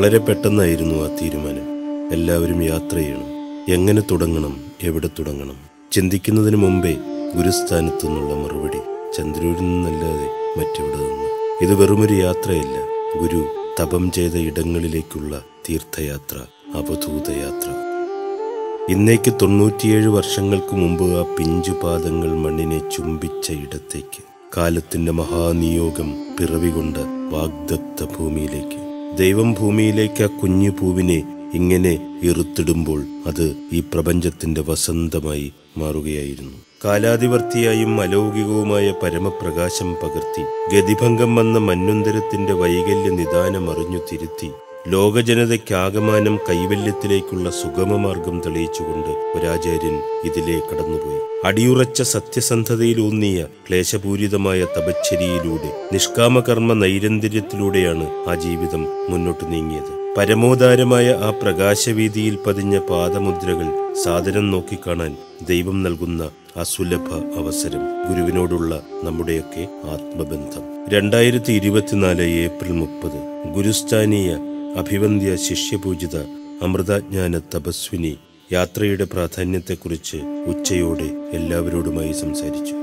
വളരെ പെട്ടെന്നായിരുന്നു ആ തീരുമാനം. എല്ലാവരും യാത്ര ചെയ്യണം. എങ്ങനെ തുടങ്ങണം? എവിടെ തുടങ്ങണം? ചിന്തിക്കുന്നതിന് മുമ്പേ ഗുരുസ്ഥാനത്തു നിന്നുള്ള മറുപടി. ചന്ദ്രൂരിൽ നിന്നല്ലാതെ മറ്റെവിടെ നിന്ന്? ഇത് വെറുമൊരു യാത്രയല്ല. ഗുരു തപം ചെയ്ത ഇടങ്ങളിലേക്കുള്ള തീർത്ഥയാത്ര അവധൂതയാത്ര. ഇന്നേക്ക് തൊണ്ണൂറ്റിയേഴ് വർഷങ്ങൾക്ക് മുമ്പ് ആ പിഞ്ചുപാദങ്ങൾ മണ്ണിനെ ചുംബിച്ച ഇടത്തേക്ക് കാലത്തിന്റെ മഹാനിയോഗം പിറവികൊണ്ട് വാഗ്ദത്ത ഭൂമിയിലേക്ക് ദൈവം ഭൂമിയിലേക്ക് ആ കുഞ്ഞു പൂവിനെ ഇങ്ങനെ ഇറുത്തിടുമ്പോൾ അത് ഈ പ്രപഞ്ചത്തിന്റെ വസന്തമായി മാറുകയായിരുന്നു. കാലാതിവർത്തിയായും അലൗകികവുമായ പരമപ്രകാശം പകർത്തി ഗതിഭംഗം വന്ന മന്വന്തരത്തിന്റെ വൈകല്യ നിദാനം അറിഞ്ഞു തിരുത്തി ലോകജനതയ്ക്കാകമാനം കൈവല്യത്തിലേക്കുള്ള സുഗമമാർഗം തെളിയിച്ചുകൊണ്ട് ഒരാചാര്യൻ ഇതിലെ കടന്നുപോയി. അടിയുറച്ച സത്യസന്ധതയിലൂന്നിയ ക്ലേശപൂരിതമായ തപശ്ചര്യയിലൂടെ നിഷ്കാമകർമ്മ നൈരന്തര്യത്തിലൂടെയാണ് ആ ജീവിതം മുന്നോട്ട് നീങ്ങിയത്. പരമോദാരമായ ആ പ്രകാശവീതിയിൽ പതിഞ്ഞ പാദമുദ്രകൾ സാധനം നോക്കിക്കാണാൻ ദൈവം നൽകുന്ന അസുലഭ അവസരം ഗുരുവിനോടുള്ള നമ്മുടെയൊക്കെ ആത്മബന്ധം. രണ്ടായിരത്തി ഇരുപത്തിനാല് ഏപ്രിൽ മുപ്പത് ഗുരുസ്ഥാനീയ അഭിവന്ദ്യ ശിഷ്യപൂജിത അമൃതജ്ഞാന തപസ്വിനി യാത്രയുടെ പ്രാധാന്യത്തെക്കുറിച്ച് ഉച്ചയോടെ എല്ലാവരോടുമായി സംസാരിച്ചു.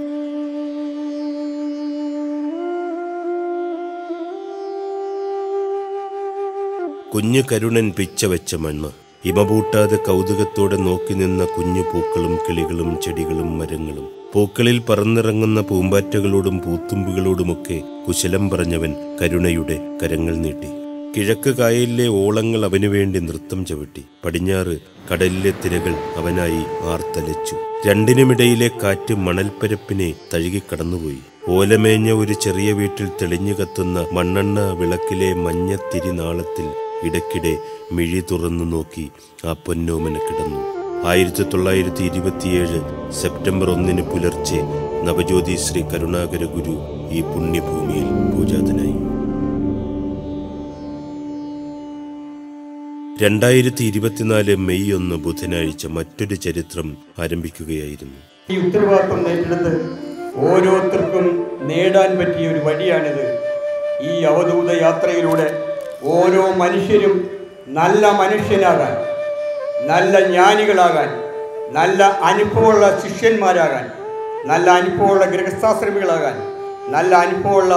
കുഞ്ഞു കരുണൻ പിച്ച വെച്ച മണ്ണ് ഇമപൂട്ടാതെ കൗതുകത്തോടെ നോക്കി നിന്ന കുഞ്ഞു പൂക്കളും കിളികളും ചെടികളും മരങ്ങളും പൂക്കളിൽ പറന്നിറങ്ങുന്ന പൂമ്പാറ്റകളോടും പൂത്തുമ്പുകളോടുമൊക്കെ കുശലം പറഞ്ഞവൻ കരുണയുടെ കരങ്ങൾ നീട്ടി. കിഴക്ക് കായലിലെ ഓളങ്ങൾ അവനു വേണ്ടി നൃത്തം ചവിട്ടി. പടിഞ്ഞാറ് കടലിലെ തിരകൾ അവനായി ആർത്തലച്ചു. രണ്ടിനുമിടയിലെ കാറ്റ് മണൽപ്പരപ്പിനെ തഴുകിക്കടന്നുപോയി ഓലമേഞ്ഞ ഒരു ചെറിയ വീട്ടിൽ തെളിഞ്ഞു കത്തുന്ന മണ്ണെണ്ണ വിളക്കിലെ മഞ്ഞത്തിരി നാളത്തിൽ ഇടയ്ക്കിടെ മിഴി തുറന്നു നോക്കി ആ പൊന്നോമന കിടന്നു. ആയിരത്തി തൊള്ളായിരത്തി ഇരുപത്തിയേഴ് സെപ്റ്റംബർ ഒന്നിന് പുലർച്ചെ നവജ്യോതി ശ്രീ കരുണാകര ഗുരു ഈ പുണ്യഭൂമിയിൽ പൂജാതനായി. രണ്ടായിരത്തി ഇരുപത്തിനാല് മെയ് ഒന്ന് ബുധനാഴ്ച മറ്റൊരു ചരിത്രം ആരംഭിക്കുകയായിരുന്നു. ഈ ഉത്തരവാദിത്വം ഏറ്റെടുത്ത് ഓരോരുത്തർക്കും നേടാൻ പറ്റിയ ഒരു വഴിയാണിത്. ഈ അവധൂത യാത്രയിലൂടെ ഓരോ മനുഷ്യരും നല്ല മനുഷ്യനാകാൻ നല്ല ജ്ഞാനികളാകാൻ നല്ല അനുഭവമുള്ള ശിഷ്യന്മാരാകാൻ നല്ല അനുഭവമുള്ള ഗൃഹസ്ഥാശ്രമികളാകാൻ നല്ല അനുഭവമുള്ള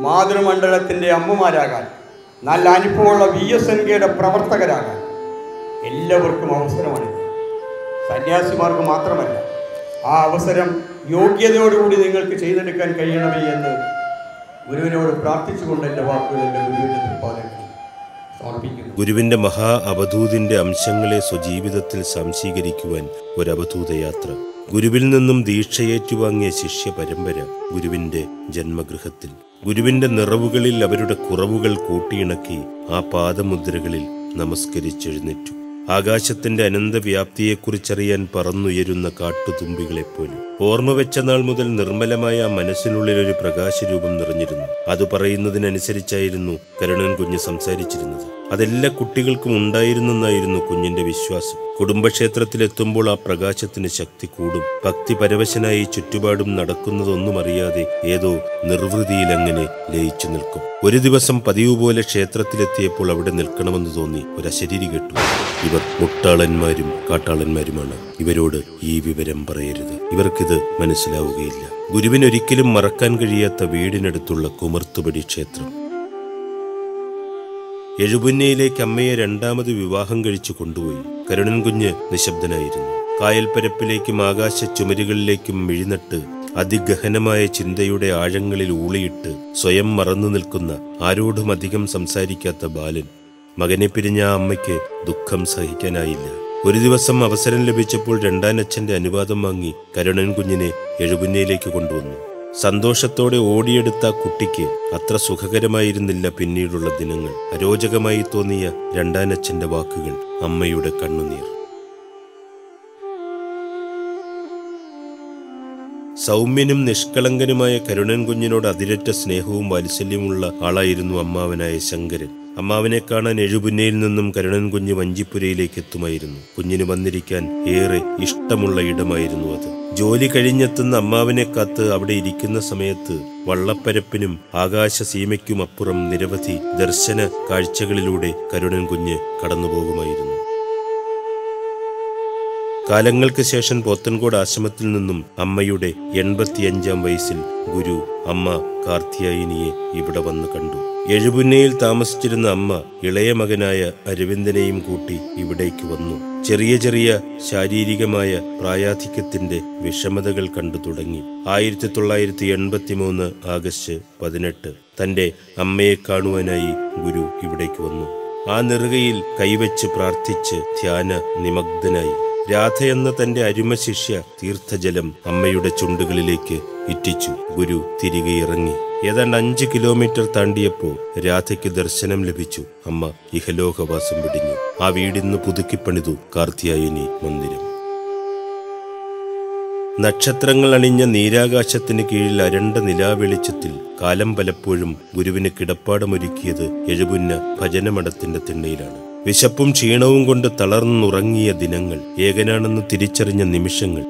മാതൃമണ്ഡലത്തിന്റെ അമ്മമാരാകാൻ നല്ല അനുഭവമുള്ള വി എസ് എൻ കെയുടെ പ്രവർത്തകരാകാൻ എല്ലാവർക്കും അവസരമാണിത് സന്യാസിമാർക്ക് മാത്രമല്ല ആ അവസരം യോഗ്യതയോടുകൂടി നിങ്ങൾക്ക് ചെയ്തെടുക്കാൻ കഴിയണമേ എന്ന് ഗുരുവിനോട് പ്രാർത്ഥിച്ചുകൊണ്ട് എന്റെ വാക്കുകൾ എന്റെ ഗുരുവിന്റെ തൃപ്പാദങ്ങൾ ഗുരുവിന്റെ മഹാ അവധൂതിന്റെ അംശങ്ങളെ സ്വജീവിതത്തിൽ സംശീകരിക്കുവാൻ ഒരവധൂതയാത്ര ഗുരുവിൽ നിന്നും ദീക്ഷയേറ്റുവാങ്ങിയ ശിഷ്യ പരമ്പര ഗുരുവിന്റെ ജന്മഗൃഹത്തിൽ. ഗുരുവിന്റെ നിറവുകളിൽ അവരുടെ കുറവുകൾ കൂട്ടിയിണക്കി ആ പാദമുദ്രകളിൽ നമസ്കരിച്ചെഴുന്നേറ്റു. ആകാശത്തിന്റെ അനന്തവ്യാപ്തിയെക്കുറിച്ചറിയാൻ പറന്നുയരുന്ന കാട്ടുതുമ്പികളെപ്പോലും. ഓർമ്മ വെച്ച നാൾ മുതൽ നിർമ്മലമായ മനസ്സിനുള്ളിൽ ഒരു പ്രകാശരൂപം നിറഞ്ഞിരുന്നു. അത് പറയുന്നതിനനുസരിച്ചായിരുന്നു കരുണൻ കുഞ്ഞ് സംസാരിച്ചിരുന്നത്. അതെല്ലാ കുട്ടികൾക്കും ഉണ്ടായിരുന്നെന്നായിരുന്നു കുഞ്ഞിന്റെ വിശ്വാസം. കുടുംബക്ഷേത്രത്തിലെത്തുമ്പോൾ ആ പ്രകാശത്തിന് ശക്തി കൂടും. ഭക്തി പരവശനായി ചുറ്റുപാടും നടക്കുന്നതൊന്നും അറിയാതെ ഏതോ നിർവൃതിയിൽ അങ്ങനെ ലയിച്ചു നിൽക്കും. ഒരു ദിവസം പതിവ് പോലെ ക്ഷേത്രത്തിലെത്തിയപ്പോൾ അവിടെ നിൽക്കണമെന്ന് തോന്നി ഒരശരീരി കേട്ടു. ഇവർ മുട്ടാളന്മാരും കാട്ടാളന്മാരുമാണ്. ഇവരോട് ഈ വിവരം പറയരുത്. ഇവർക്കിത് മനസ്സിലാവുകയില്ല. ഗുരുവിനൊരിക്കലും മറക്കാൻ കഴിയാത്ത വീടിനടുത്തുള്ള കുമർത്തുപടി ക്ഷേത്രം. എഴുപുന്നയിലേക്ക് അമ്മയെ രണ്ടാമത് വിവാഹം കഴിച്ചു കൊണ്ടുപോയി. കരുണൻ കുഞ്ഞ് നിശബ്ദനായിരുന്നു. കായൽപ്പരപ്പിലേക്കും ആകാശ ചുമരുകളിലേക്കും മിഴിനട്ട് അതിഗഹനമായ ചിന്തയുടെ ആഴങ്ങളിൽ ഊളിയിട്ട് സ്വയം മറന്നു നിൽക്കുന്ന ആരോടും അധികം സംസാരിക്കാത്ത ബാലൻ മകനെ പിരിഞ്ഞ ആ അമ്മയ്ക്ക് ദുഃഖം സഹിക്കാനായില്ല. ഒരു ദിവസം അവസരം ലഭിച്ചപ്പോൾ രണ്ടാനച്ഛന്റെ അനുവാദം വാങ്ങി കരുണൻ കുഞ്ഞിനെ എഴുപുന്നയിലേക്ക് കൊണ്ടുവന്നു. സന്തോഷത്തോടെ ഓടിയെടുത്ത കുട്ടിക്ക് അത്ര സുഖകരമായിരുന്നില്ല പിന്നീടുള്ള ദിനങ്ങൾ. അരോചകമായി തോന്നിയ രണ്ടാനച്ഛന്റെ വാക്കുകൾ അമ്മയുടെ കണ്ണുനീർ. സൗമ്യനും നിഷ്കളങ്കനുമായ കരുണൻ കുഞ്ഞിനോട് അതിരറ്റ സ്നേഹവും വാത്സല്യമുള്ള ആളായിരുന്നു അമ്മാവനായ ശങ്കരൻ. അമ്മാവനെ കാണാൻ എഴുപുന്നയിൽ നിന്നും കരുണൻ കുഞ്ഞ് വഞ്ചിപ്പുരയിലേക്ക് എത്തുമായിരുന്നു. കുഞ്ഞിന് വന്നിരിക്കാൻ ഏറെ ഇഷ്ടമുള്ള ഇടമായിരുന്നു അത്. ജോലി കഴിഞ്ഞെത്തുന്ന അമ്മാവിനെ കാത്ത് അവിടെ ഇരിക്കുന്ന സമയത്ത് വള്ളപ്പരപ്പിനും ആകാശസീമയ്ക്കും അപ്പുറം നിരവധി ദർശന കാഴ്ചകളിലൂടെ കരുണൻ കുഞ്ഞ് കടന്നുപോകുമായിരുന്നു. കാലങ്ങൾക്ക് ശേഷം പോത്തൻകോട് ആശ്രമത്തിൽ നിന്നും അമ്മയുടെ എൺപത്തിയഞ്ചാം വയസ്സിൽ ഗുരു അമ്മ കാർത്തിയായിനിയെ ഇവിടെ വന്ന് കണ്ടു. എഴുപുന്നയിൽ താമസിച്ചിരുന്ന അമ്മ ഇളയ മകനായ അരവിന്ദനെയും കൂട്ടി ഇവിടേക്ക് വന്നു. ചെറിയ ചെറിയ ശാരീരികമായ പ്രായാധിക്യത്തിന്റെ വിഷമതകൾ കണ്ടു തുടങ്ങി. ആയിരത്തി തൊള്ളായിരത്തി എൺപത്തി മൂന്ന് ആഗസ്റ്റ് പതിനെട്ട് തന്റെ അമ്മയെ കാണുവാനായി ഗുരു ഇവിടേക്ക് വന്നു. ആ നെറുകയിൽ കൈവച്ച് പ്രാർത്ഥിച്ച് ധ്യാന നിമഗ്ധനായി. രാധ എന്ന തന്റെ അരുമ ശിഷ്യ തീർത്ഥജലം അമ്മയുടെ ചുണ്ടുകളിലേക്ക് ഇറ്റിച്ചു. ഗുരു തിരികെ ഇറങ്ങി. ഏതാണ്ട് അഞ്ച് കിലോമീറ്റർ താണ്ടിയപ്പോൾ രാധയ്ക്ക് ദർശനം ലഭിച്ചു. അമ്മ ഇഹലോകവാസം പിടിഞ്ഞു ആ വീടിന്ന് പുതുക്കിപ്പണിതു കാർത്തിയായനി മന്ദിരം. നക്ഷത്രങ്ങൾ അണിഞ്ഞ നീരാകാശത്തിന് കീഴിൽ അരണ്ട നിലാവെളിച്ചത്തിൽ കാലം പലപ്പോഴും ഗുരുവിന് കിടപ്പാടമൊരുക്കിയത് എഴുപുന്ന ഭജനമഠത്തിന്റെ തിണ്ണയിലാണ്. വിശപ്പും ക്ഷീണവും കൊണ്ട് തളർന്നുറങ്ങിയ ദിനങ്ങൾ ഏകനാണെന്ന് തിരിച്ചറിഞ്ഞ നിമിഷങ്ങൾ.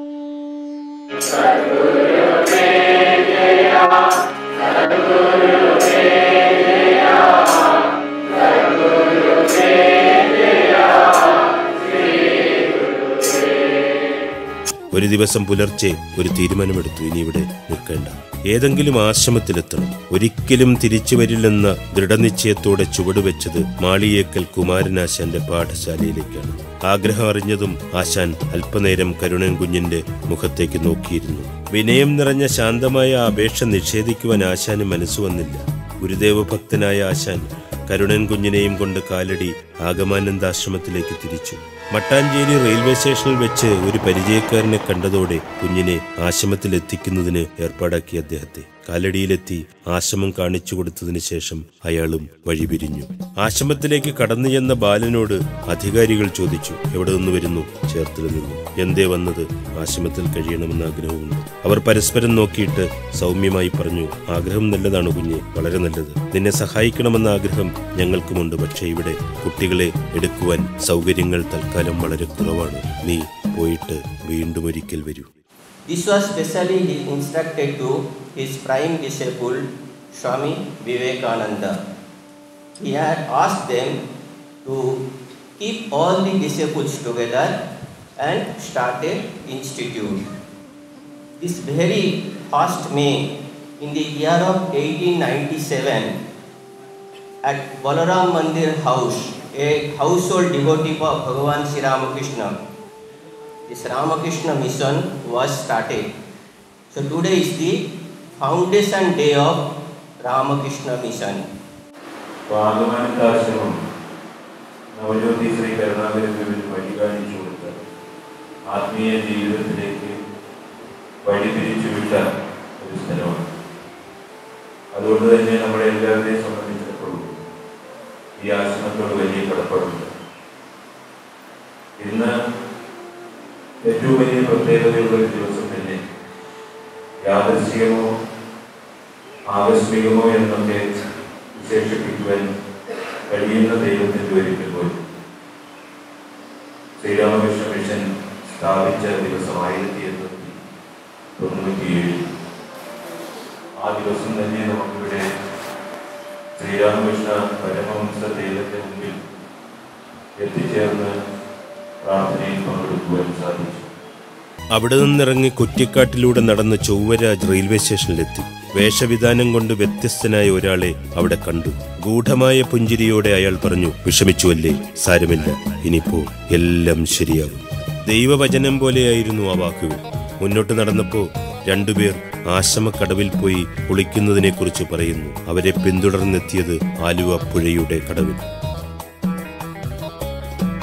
ഒരു ദിവസം പുലർച്ചെ ഒരു തീരുമാനമെടുത്തു. ഇനി ഇവിടെ നിൽക്കേണ്ട. ഏതെങ്കിലും ആശ്രമത്തിലെത്തണം. ഒരിക്കലും തിരിച്ചു വരില്ലെന്ന ദൃഢനിശ്ചയത്തോടെ ചുവടുവെച്ചത് മാളിയേക്കൽ കുമാരനാശാന്റെ പാഠശാലയിലേക്കാണ്. ആഗ്രഹം അറിഞ്ഞതും ആശാൻ അല്പനേരം കരുണൻ കുഞ്ഞിന്റെ മുഖത്തേക്ക് നോക്കിയിരുന്നു. വിനയം നിറഞ്ഞ ശാന്തമായ അപേക്ഷ നിഷേധിക്കുവാൻ ആശാന് മനസ്സു വന്നില്ല. ഗുരുദേവ ഭക്തനായ ആശാൻ കരുണൻ കുഞ്ഞിനെയും കൊണ്ട് കാലടി ആഗമാനന്ദാശ്രമത്തിലേക്ക് തിരിച്ചു. മട്ടാഞ്ചേരി റെയിൽവേ സ്റ്റേഷനിൽ വെച്ച് ഒരു പരിചയക്കാരനെ കണ്ടതോടെ കുഞ്ഞിനെ ആശ്രമത്തിൽ എത്തിക്കുന്നതിന് ഏർപ്പാടാക്കി അദ്ദേഹത്തെ. കാലടിയിലെത്തി ആശ്രമം കാണിച്ചു കൊടുത്തതിനു ശേഷം അയാളും വഴിപിരിഞ്ഞു ആശ്രമത്തിലേക്ക് കടന്നു ചെന്ന ബാലനോട് അധികാരികൾ ചോദിച്ചു എവിടെ നിന്ന് വരുന്നു? ചേർത്തിൽ നിന്നു. എന്തേ വന്നത്? ആശ്രമത്തിൽ കഴിയണമെന്ന് ആഗ്രഹമുണ്ട്. അവർ പരസ്പരം നോക്കിയിട്ട് സൗമ്യമായി പറഞ്ഞു ആഗ്രഹം നല്ലതാണ് കുഞ്ഞെ വളരെ നല്ലത്. നിന്നെ സഹായിക്കണമെന്ന ആഗ്രഹം ഞങ്ങൾക്കുമുണ്ട്. പക്ഷേ ഇവിടെ കുട്ടികളെ എടുക്കുവാൻ സൗകര്യങ്ങൾ തൽക്കാലം വളരെ കുറവാണ്. നീ പോയിട്ട് വീണ്ടും ഒരിക്കൽ വരൂ. This was specially he instructed to his prime disciple Swami Vivekananda. He had asked them to keep all the disciples together and start a institute. This very first May in the year of 1897 at Balaram Mandir house, a household devotee of Bhagavan Sri Ramakrishna this Ramakrishna mission was started. So today is the foundation day of Ramakrishna mission. ആശ്രമം നവജ്യോതി ശ്രീ കരുണാകരദേവൻ വഴി കാണിച്ചു കൊടുത്ത ആത്മീയ ജീവിതത്തിലേക്ക് വഴി തിരിച്ചുവിട്ട ഒരു സ്ഥലമാണ് അതുകൊണ്ട് തന്നെ നമ്മളെ എല്ലാവരെയും സംബന്ധിച്ചിടത്തോളം ഈ ആശ്രമത്തോട് വലിയ കടപ്പാടുണ്ട് ഇന്ന് ഏറ്റവും വലിയ പ്രത്യേകതയുള്ള ഒരു ദിവസം തന്നെ യാദൃശ്യമോ ആകസ്മികമോ എന്നൊക്കെ വിശേഷിപ്പിക്കുവാൻ കഴിയുന്ന ദൈവത്തിന്റെ ഒരിക്കൽ പോലും ശ്രീരാമകൃഷ്ണ മിഷൻ സ്ഥാപിച്ച ദിവസം ആയിരത്തി എണ്ണൂറ്റി തൊണ്ണൂറ്റിയേഴ് ആ ദിവസം തന്നെ നമുക്കിവിടെ ശ്രീരാമകൃഷ്ണ പരമഹംസ ദൈവത്തെ മുമ്പിൽ എത്തിച്ചേർന്ന് പ്രാർത്ഥനയിൽ പങ്കെടുക്കുവാൻ സാധിച്ചു. അവിടെ നിന്നിറങ്ങി കുറ്റിക്കാട്ടിലൂടെ നടന്ന് ചൊവ്വരാജ് റെയിൽവേ സ്റ്റേഷനിലെത്തി. വേഷവിധാനം കൊണ്ട് വ്യത്യസ്തനായ ഒരാളെ അവിടെ കണ്ടു. ഗൂഢമായ പുഞ്ചിരിയോടെ അയാൾ പറഞ്ഞു വിഷമിച്ചുവല്ലേ സാരമില്ല. ഇനിയിപ്പോ എല്ലാം ശരിയാകും. ദൈവവചനം പോലെയായിരുന്നു ആ വാക്കുകൾ. മുന്നോട്ട് നടന്നപ്പോ രണ്ടുപേർ ആശ്രമക്കടവിൽ പോയി കുളിക്കുന്നതിനെക്കുറിച്ച് പറയുന്നു. അവരെ പിന്തുടർന്നെത്തിയത് ആലുവ പുഴയുടെ കടവിൽ.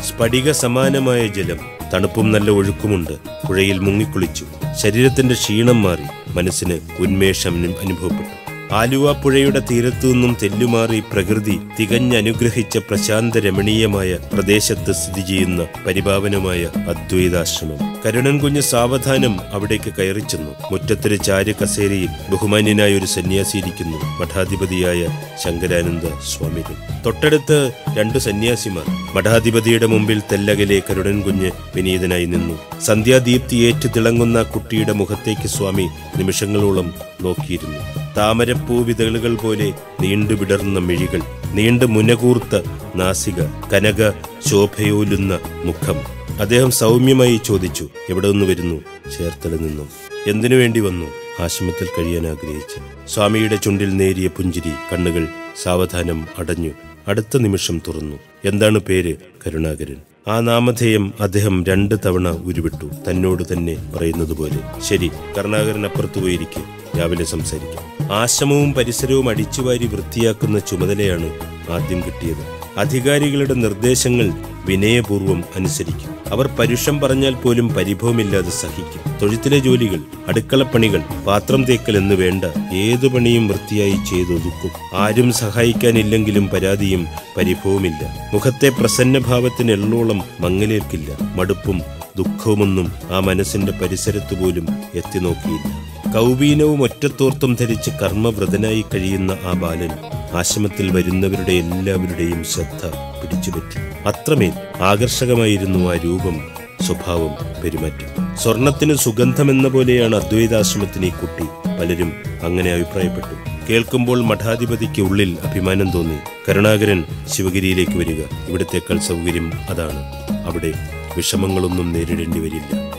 സ്ഫടിക സമാനമായ ജലം. തണുപ്പും നല്ല ഒഴുക്കുമുണ്ട്. പുഴയിൽ മുങ്ങിക്കുളിച്ചു. ശരീരത്തിന്റെ ക്ഷീണം മാറി മനസ്സിന് ഉന്മേഷം അനുഭവപ്പെട്ടു. ആലുവ പുഴയുടെ തീരത്തു നിന്നും തെല്ലുമാറി പ്രകൃതി തികഞ്ഞനുഗ്രഹിച്ച പ്രശാന്ത രമണീയമായ പ്രദേശത്ത് സ്ഥിതി ചെയ്യുന്ന പരിപാവനമായ അദ്വൈതാശ്രമം. കരുണൻ കുഞ്ഞ് സാവധാനം അവിടേക്ക് കയറിച്ചെന്നു മുറ്റത്തൊരു ചാരു കസേരയിൽ ബഹുമാന്യനായ ഒരു സന്യാസി ഇരിക്കുന്നു. മഠാധിപതിയായ ശങ്കരാനന്ദ സ്വാമികൾ. തൊട്ടടുത്ത് രണ്ടു സന്യാസിമാർ. മഠാധിപതിയുടെ മുമ്പിൽ തെല്ലകലെ കരുണൻ കുഞ്ഞ് വിനീതനായി നിന്നു. സന്ധ്യാദീപ്തി ഏറ്റു തിളങ്ങുന്ന കുട്ടിയുടെ മുഖത്തേക്ക് സ്വാമി നിമിഷങ്ങളോളം നോക്കിയിരുന്നു. താമരപ്പൂ വിതളുകൾ പോലെ നീണ്ടു വിടർന്ന മിഴികൾ നീണ്ടു മുനകൂർത്ത നാസിക കനക ശോഭയോലുന്ന മുഖം. അദ്ദേഹം സൗമ്യമായി ചോദിച്ചു എവിടെ നിന്ന് വരുന്നു? ചേർത്തല നിന്നും. എന്തിനു വേണ്ടി വന്നു? ആശ്രമത്തിൽ കഴിയാൻ ആഗ്രഹിച്ചു. സ്വാമിയുടെ ചുണ്ടിൽ നേരിയ പുഞ്ചിരി കണ്ണുകൾ സാവധാനം അടഞ്ഞു. അടുത്ത നിമിഷം തുറന്നു. എന്താണ് പേര്? കരുണാകരൻ. ആ നാമധേയം അദ്ദേഹം രണ്ട് തവണ ഉരുവിട്ടു തന്നോട് തന്നെ പറയുന്നത് പോലെ ശരി കരുണാകരൻ അപ്പുറത്ത് പോയിരിക്കെ. രാവിലെ സംസാരിക്കാം. ആശ്രമവും പരിസരവും അടിച്ചുവാരി വൃത്തിയാക്കുന്ന ചുമതലയാണ് ആദ്യം കിട്ടിയത്. അധികാരികളുടെ നിർദ്ദേശങ്ങൾ വിനയപൂർവം അനുസരിക്കും. അവർ പരുഷം പറഞ്ഞാൽ പോലും പരിഭവമില്ലാതെ സഹിക്കും. തൊഴുത്തിലെ ജോലികൾ അടുക്കളപ്പണികൾ പാത്രം തേക്കൽ എന്ന് വേണ്ട ഏതു പണിയും വൃത്തിയായി ചെയ്തൊതുക്കും. ആരും സഹായിക്കാനില്ലെങ്കിലും പരാതിയും പരിഭവമില്ല. മുഖത്തെ പ്രസന്നഭാവത്തിന് എള്ളോളം മങ്ങലേൽക്കില്ല. മടുപ്പും ദുഃഖവുമൊന്നും ആ മനസ്സിന്റെ പരിസരത്തു പോലും എത്തി നോക്കിയില്ല കൗബീനവും ഒറ്റത്തോർത്തും ധരിച്ച് കർമ്മവ്രതനായി കഴിയുന്ന ആ ബാലൻ ആശ്രമത്തിൽ വരുന്നവരുടെ എല്ലാവരുടെയും ശ്രദ്ധ പിടിച്ചുപറ്റി. അത്രമേൽ ആകർഷകമായിരുന്നു ആ രൂപം സ്വഭാവം പെരുമാറ്റം. സ്വർണത്തിന് സുഗന്ധമെന്ന പോലെയാണ് അദ്വൈതാശ്രമത്തിന് ഈ കുട്ടി. പലരും അങ്ങനെ അഭിപ്രായപ്പെട്ടു. കേൾക്കുമ്പോൾ മഠാധിപതിക്ക് ഉള്ളിൽ അഭിമാനം തോന്നി. കരുണാകരൻ ശിവഗിരിയിലേക്ക് വരിക. ഇവിടത്തേക്കാൾ സൗകര്യം അതാണ്. അവിടെ വിഷമങ്ങളൊന്നും നേരിടേണ്ടി വരില്ല.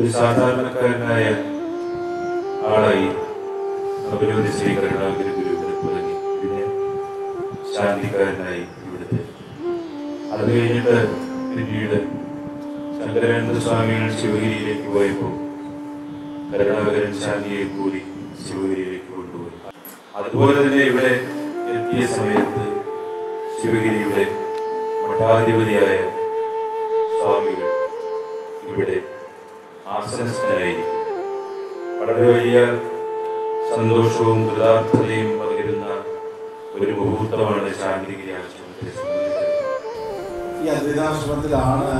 ഒരു സാധാരണക്കാരനായ ആളായി അഭിനന്ദി ശ്രീ കരുണാകര ഗുരു തുടങ്ങി പിന്നെ ശാന്തിക്കാരനായി ഇവിടുത്തെ. അത് കഴിഞ്ഞിട്ട് പിന്നീട് ശങ്കരാനന്ദ സ്വാമികൾ ശിവഗിരിയിലേക്ക് പോയപ്പോൾ കരുണാകരൻ ശാന്തിയെ കൂടി ശിവഗിരിയിലേക്ക് കൊണ്ടുപോയി. അതുപോലെ തന്നെ ഇവിടെ എത്തിയ സമയത്ത് ശിവഗിരിയുടെ മഠാധിപതിയായ വളരെ വലിയ സന്തോഷവും കൃതാർത്ഥതയും പകരുന്ന ഒരു മുഹൂർത്തമാണ് ശാന്തിഗിരി ആശ്രമത്തെ ഈ അദ്വൈതാശ്രമത്തിലാണ്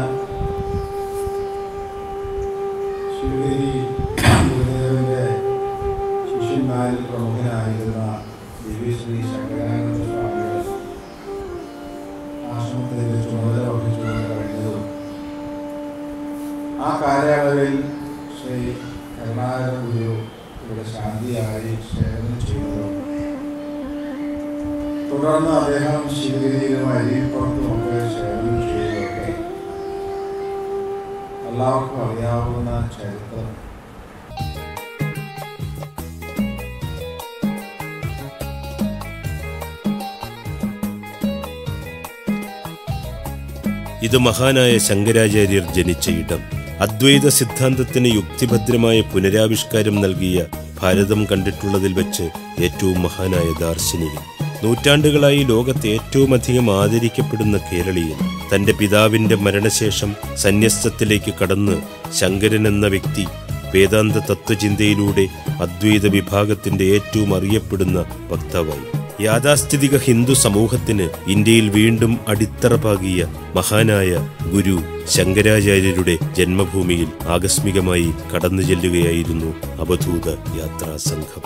ശിവഗിരി ശിഷ്യന്മാരിൽ പ്രമുഖനായിരുന്ന ദിവ്യശ്രീ ശങ്കരാനന്ദ സ്വാമികൾ ആശ്രമത്തിന്റെ ചുമതല കഴിഞ്ഞതും ആ കാലയളവിൽ ശ്രീ കരുണാകര ഗുരു ഇവിടെ ശാന്തിയായി സേവനം ചെയ്തു. തുടർന്ന് അദ്ദേഹം ശിവഗിരിയിലും അരിപ്പുറത്തുമൊക്കെ സേവനം ചെയ്തൊക്കെ എല്ലാവർക്കും അറിയാവുന്ന ചരിത്രം. ഇത് മഹാനായ ശങ്കരാചാര്യർ ജനിച്ച ഇടം. അദ്വൈത സിദ്ധാന്തത്തിന് യുക്തിഭദ്രമായ പുനരാവിഷ്കാരം നൽകിയ ഭാരതം കണ്ടിട്ടുള്ളതിൽ വെച്ച് ഏറ്റവും മഹാനായ ദാർശനികൻ. നൂറ്റാണ്ടുകളായി ലോകത്തെ ഏറ്റവും അധികം ആദരിക്കപ്പെടുന്ന കേരളീയൻ തന്റെ പിതാവിന്റെ മരണശേഷം സന്യസ്തത്തിലേക്ക് കടന്ന് ശങ്കരൻ എന്ന വ്യക്തി വേദാന്ത തത്വചിന്തയിലൂടെ അദ്വൈത വിഭാഗത്തിന്റെ ഏറ്റവും അറിയപ്പെടുന്ന വക്താവായി. യാഥാസ്ഥിതിക ഹിന്ദു സമൂഹത്തിന് ഇന്ത്യയിൽ വീണ്ടും അടിത്തറ പാകിയ മഹാനായ ഗുരു ശങ്കരാചാര്യരുടെ ജന്മഭൂമിയിൽ ആകസ്മികമായി കടന്നു ചെല്ലുകയായിരുന്നു അവധൂത യാത്രാ സംഘം